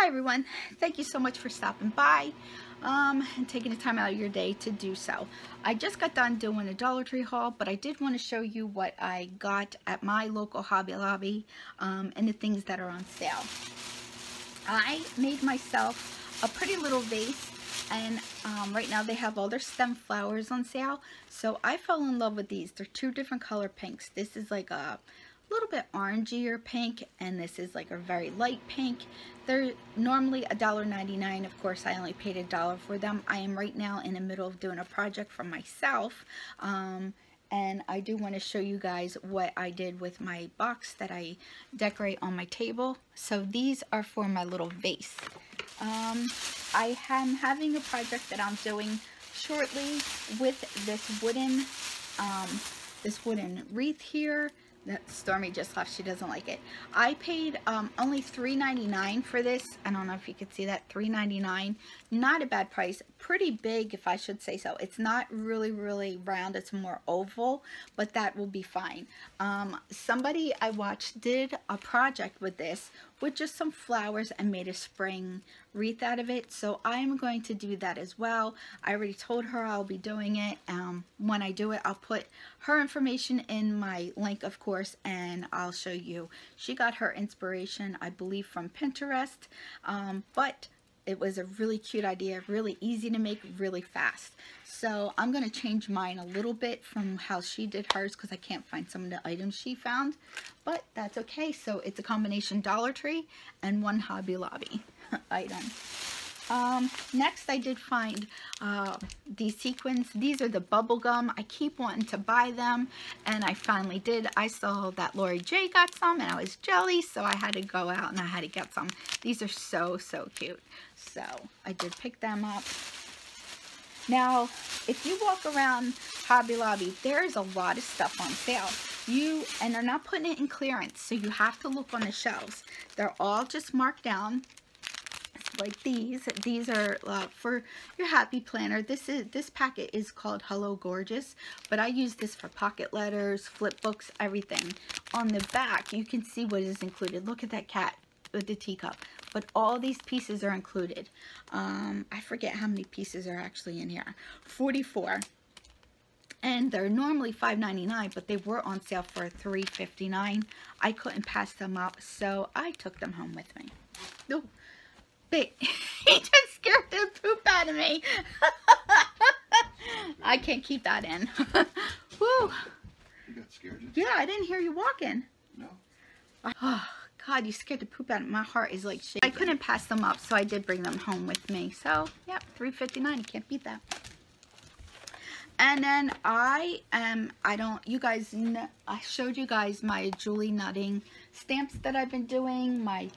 Hi everyone, thank you so much for stopping by um, and taking the time out of your day to do so. I just got done doing a Dollar Tree haul, but I did want to show you what I got at my local Hobby Lobby um, and the things that are on sale. I made myself a pretty little vase and um, right now they have all their stem flowers on sale. So I fell in love with these. They're two different color pinks. This is like a little bit orangier pink and this is like a very light pink. They're normally $1.99 of course I only paid a dollar for them. I am right now in the middle of doing a project for myself um, and I do want to show you guys what I did with my box that I decorate on my table. So these are for my little vase. Um, I am having a project that I'm doing shortly with this wooden um, this wooden wreath here that Stormy just left. She doesn't like it. I paid um, only $3.99 for this. I don't know if you could see that. $3.99. Not a bad price. Pretty big, if I should say so. It's not really, really round. It's more oval, but that will be fine. Um, somebody I watched did a project with this with just some flowers and made a spring wreath out of it. So I'm going to do that as well. I already told her I'll be doing it. Um, when I do it, I'll put her information in my link, of course, and I'll show you. She got her inspiration, I believe, from Pinterest, um, but it was a really cute idea, really easy to make, really fast. So I'm going to change mine a little bit from how she did hers because I can't find some of the items she found. But that's okay. So it's a combination Dollar Tree and one Hobby Lobby item. Um, next, I did find uh, these sequins. These are the bubble gum. I keep wanting to buy them, and I finally did. I saw that Lori J got some, and I was jelly, so I had to go out and I had to get some. These are so, so cute. So I did pick them up. Now, if you walk around Hobby Lobby, there's a lot of stuff on sale. You, and they're not putting it in clearance, so you have to look on the shelves. They're all just marked down like these. These are uh, for your happy planner. This is this packet is called Hello Gorgeous, but I use this for pocket letters, flip books, everything. On the back, you can see what is included. Look at that cat with the teacup. But all these pieces are included. Um, I forget how many pieces are actually in here. 44 and they're normally $5.99 but they were on sale for $3.59 I couldn't pass them up so I took them home with me oh He just scared the poop out of me. I can't keep that in. Woo. You got scared? Yeah, I didn't hear you walking. No. Oh, God, you scared the poop out of me. My heart is like shaking. I couldn't pass them up, so I did bring them home with me. So, yep, three fifty nine. You can't beat that. And then I am, I don't, you guys, know, I showed you guys my Julie Nutting stamps that I've been doing, my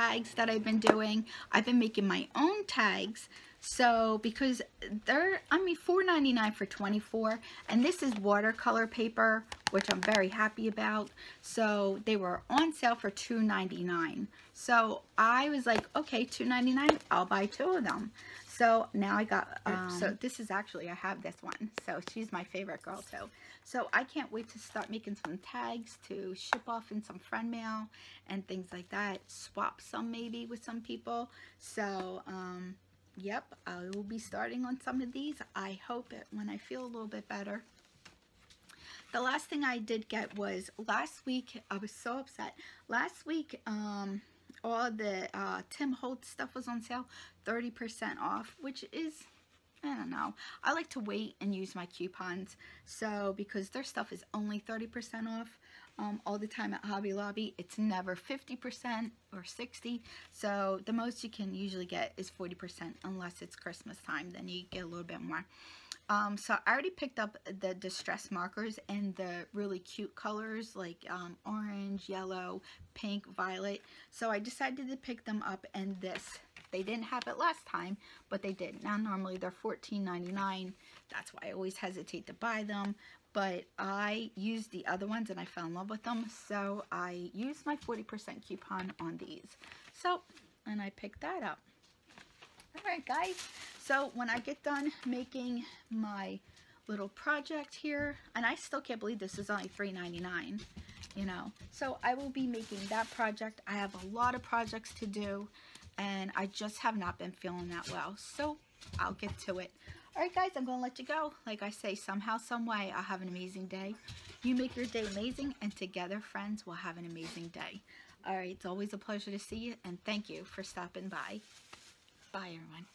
tags that I've been doing. I've been making my own tags. So because they're, I mean, $4.99 for 24 and this is watercolor paper, which I'm very happy about. So they were on sale for $2.99. So I was like, okay, $2.99, I'll buy two of them. So now I got, um, so this is actually, I have this one. So she's my favorite girl too. So I can't wait to start making some tags to ship off in some friend mail and things like that. Swap some maybe with some people. So, um, yep, I will be starting on some of these. I hope it when I feel a little bit better. The last thing I did get was last week, I was so upset. Last week, um, all the uh, Tim Holtz stuff was on sale, 30% off, which is, I don't know. I like to wait and use my coupons. So, because their stuff is only 30% off um, all the time at Hobby Lobby, it's never 50% or 60 So, the most you can usually get is 40% unless it's Christmas time. Then you get a little bit more. Um, so I already picked up the distress markers and the really cute colors like um, orange, yellow, pink, violet. So I decided to pick them up and this. They didn't have it last time, but they did. Now normally they're $14.99. That's why I always hesitate to buy them. But I used the other ones and I fell in love with them. So I used my 40% coupon on these. So, and I picked that up. Alright guys, so when I get done making my little project here. And I still can't believe this is only $3.99, you know. So I will be making that project. I have a lot of projects to do and I just have not been feeling that well. So I'll get to it. Alright guys, I'm going to let you go. Like I say, somehow, some way, I'll have an amazing day. You make your day amazing, and together, friends, we'll have an amazing day. Alright, it's always a pleasure to see you, and thank you for stopping by. Bye, everyone.